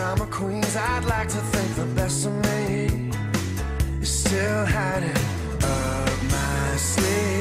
I'm a queens, I'd like to think the best of me is still hiding up my sleeve.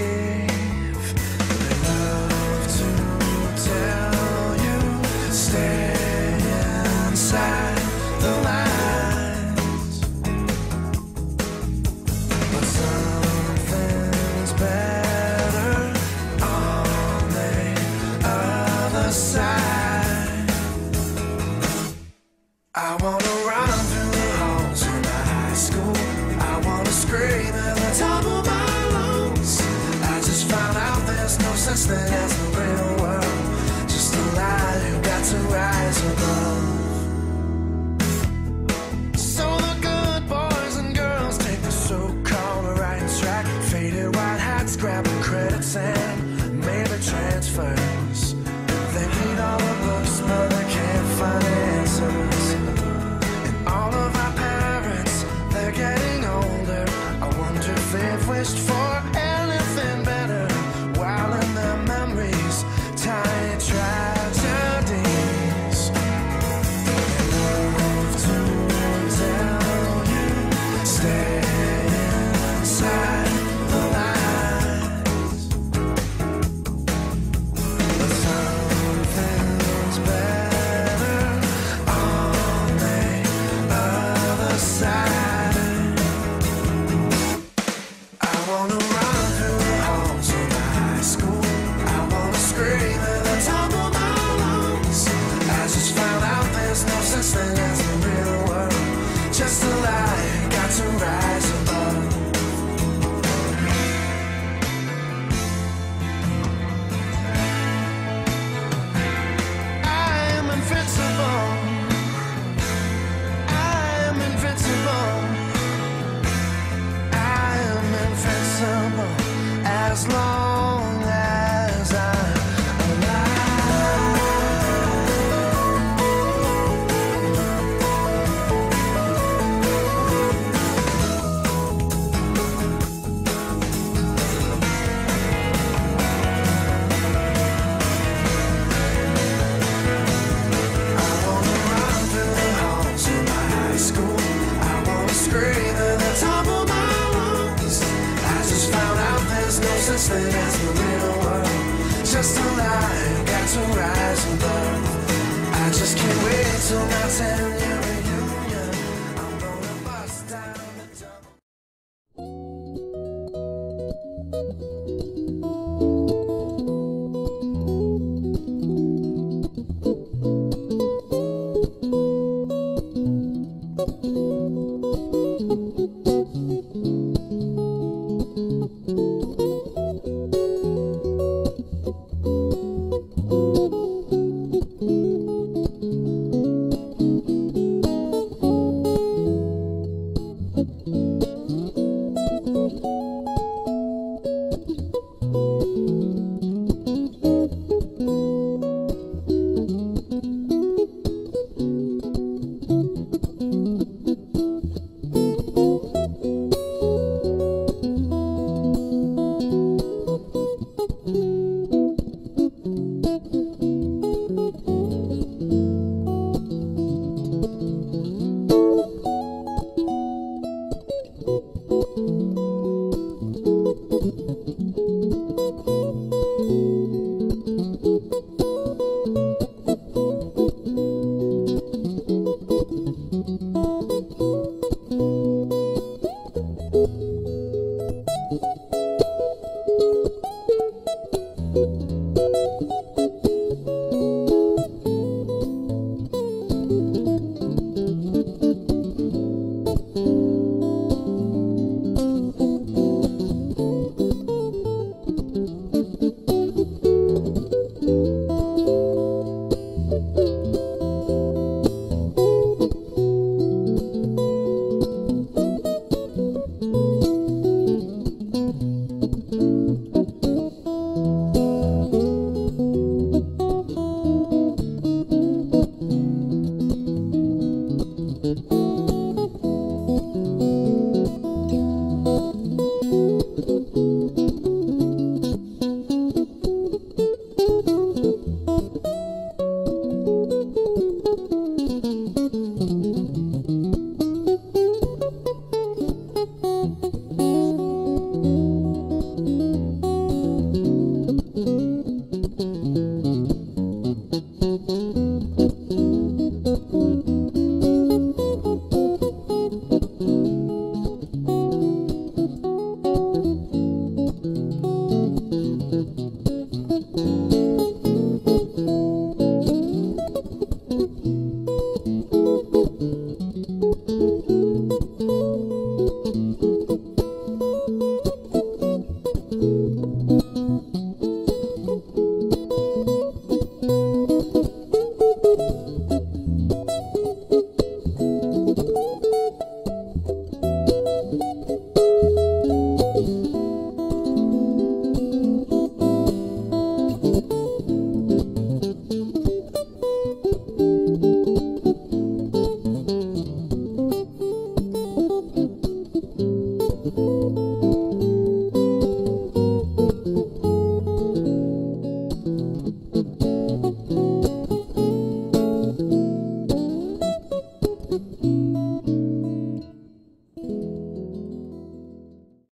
There's no such thing as the real world. Just a lie, got to rise above. I just can't wait till my ten you.